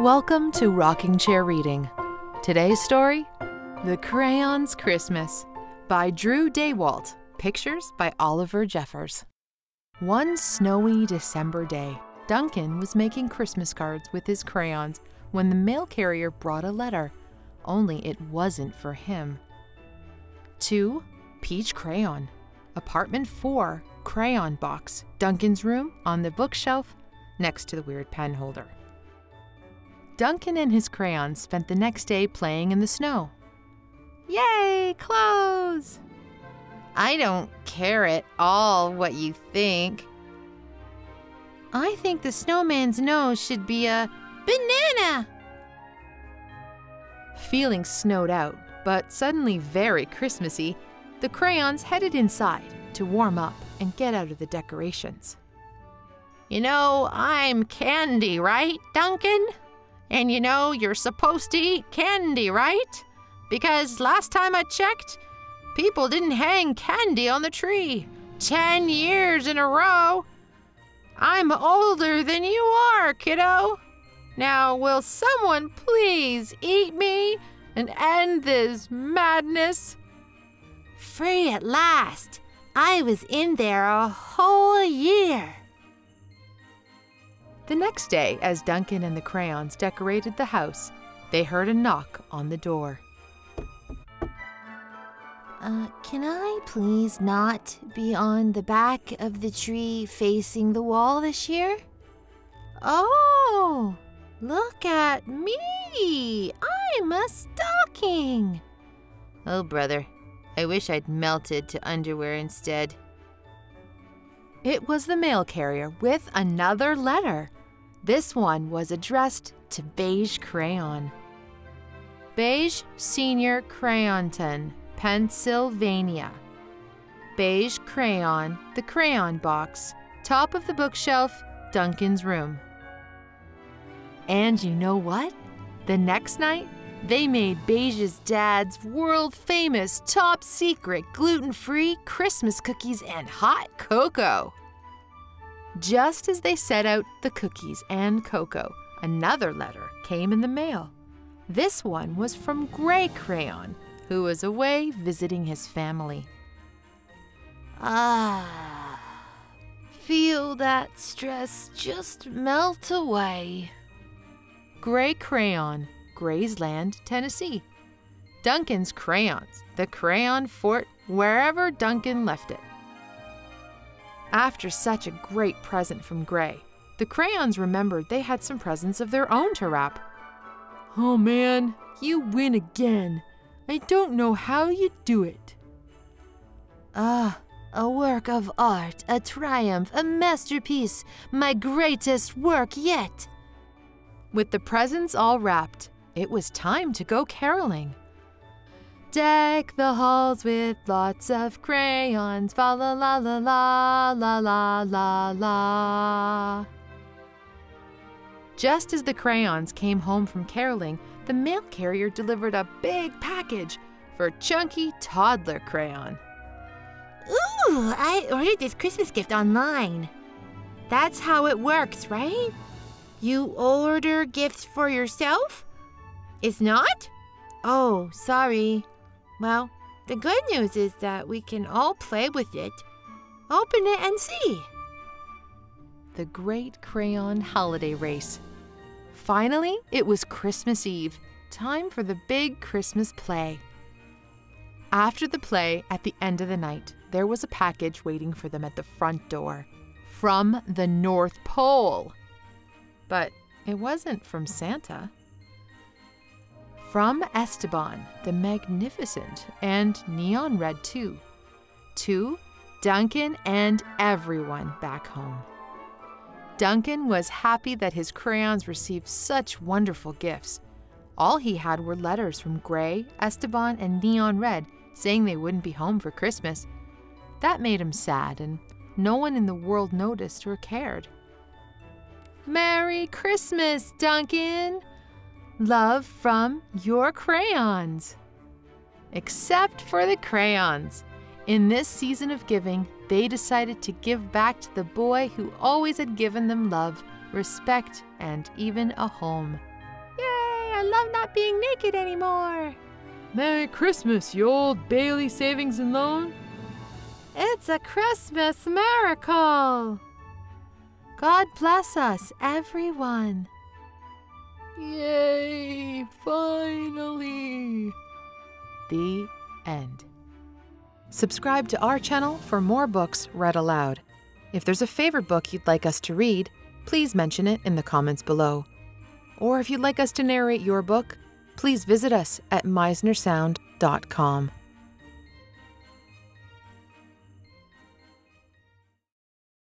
Welcome to Rocking Chair Reading. Today's story The Crayons Christmas by Drew Daywalt. Pictures by Oliver Jeffers. One snowy December day, Duncan was making Christmas cards with his crayons when the mail carrier brought a letter, only it wasn't for him. To Peach Crayon, Apartment 4, Crayon Box, Duncan's room on the bookshelf next to the weird pen holder. Duncan and his crayons spent the next day playing in the snow. Yay, clothes! I don't care at all what you think. I think the snowman's nose should be a banana. Feeling snowed out, but suddenly very Christmassy, the crayons headed inside to warm up and get out of the decorations. You know, I'm candy, right, Duncan? And you know, you're supposed to eat candy, right? Because last time I checked, people didn't hang candy on the tree. Ten years in a row. I'm older than you are, kiddo. Now, will someone please eat me and end this madness? Free at last. I was in there a whole year. The next day, as Duncan and the crayons decorated the house, they heard a knock on the door. Uh, can I please not be on the back of the tree facing the wall this year? Oh, look at me! I'm a stocking! Oh, brother, I wish I'd melted to underwear instead. It was the mail carrier with another letter. This one was addressed to Beige Crayon. Beige Senior Crayonton, Pennsylvania. Beige Crayon, the crayon box, top of the bookshelf, Duncan's room. And you know what? The next night, they made Beige's dad's world famous top secret gluten free Christmas cookies and hot cocoa. Just as they set out the cookies and cocoa, another letter came in the mail. This one was from Gray Crayon, who was away visiting his family. Ah, feel that stress just melt away. Gray Crayon, Graysland, Tennessee. Duncan's crayons, the crayon fort, wherever Duncan left it. After such a great present from Gray, the crayons remembered they had some presents of their own to wrap. Oh man, you win again. I don't know how you do it. Ah, a work of art, a triumph, a masterpiece, my greatest work yet. With the presents all wrapped, it was time to go caroling. Deck the halls with lots of crayons, fa la la la la la la la la. Just as the crayons came home from caroling, the mail carrier delivered a big package for Chunky Toddler Crayon. Ooh, I ordered this Christmas gift online. That's how it works, right? You order gifts for yourself? It's not? Oh, sorry. Well, the good news is that we can all play with it. Open it and see. The Great Crayon Holiday Race. Finally, it was Christmas Eve. Time for the big Christmas play. After the play, at the end of the night, there was a package waiting for them at the front door from the North Pole. But it wasn't from Santa. From Esteban, the Magnificent, and Neon Red too. To Duncan and everyone back home. Duncan was happy that his crayons received such wonderful gifts. All he had were letters from Gray, Esteban, and Neon Red saying they wouldn't be home for Christmas. That made him sad, and no one in the world noticed or cared. Merry Christmas, Duncan! Love from your crayons. Except for the crayons. In this season of giving, they decided to give back to the boy who always had given them love, respect, and even a home. Yay, I love not being naked anymore. Merry Christmas, you old Bailey Savings and Loan. It's a Christmas miracle. God bless us, everyone. Yay! Finally! The end. Subscribe to our channel for more books read aloud. If there's a favorite book you'd like us to read, please mention it in the comments below. Or if you'd like us to narrate your book, please visit us at meissnersound.com.